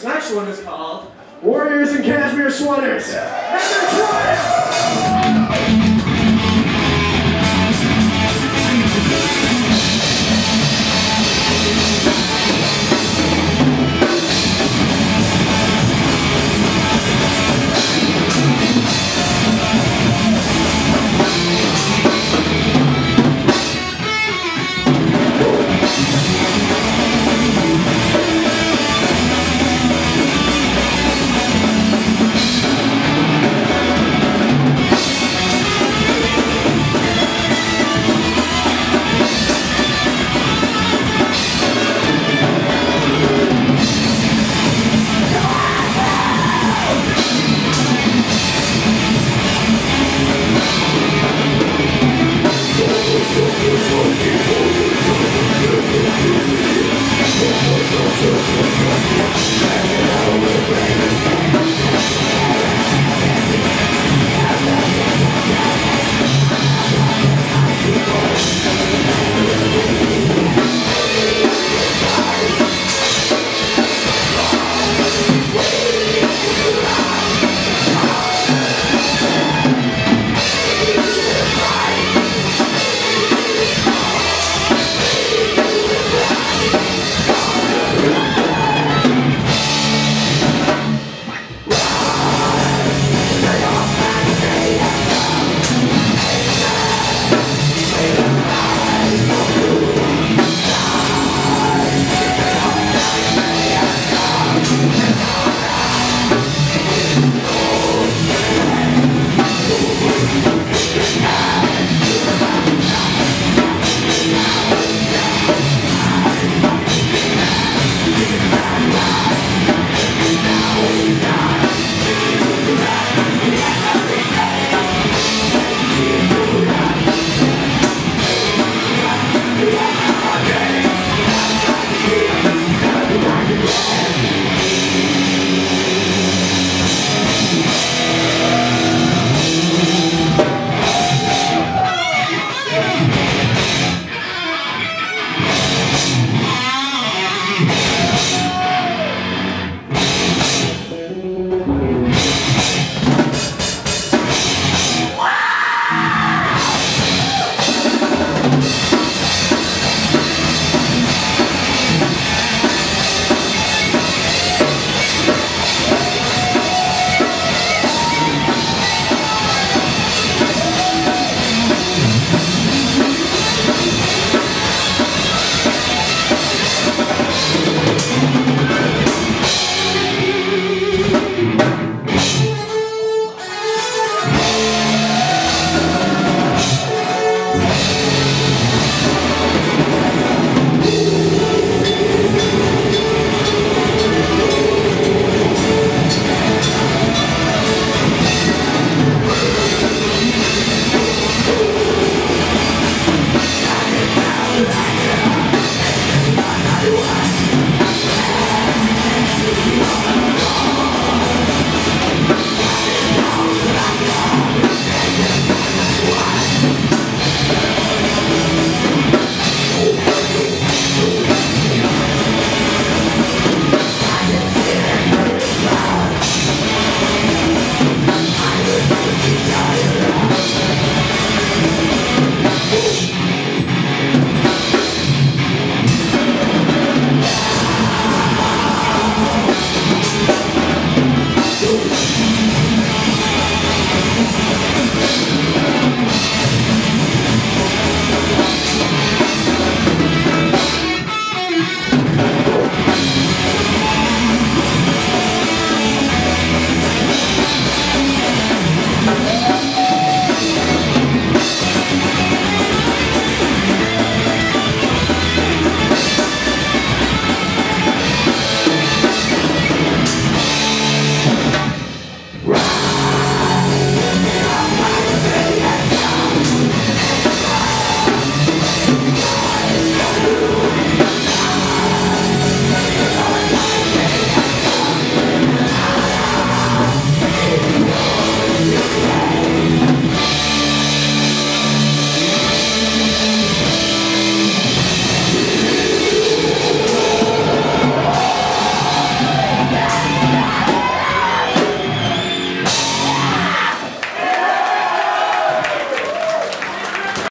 This next one is called Warriors and Cashmere Sweaters. And they're!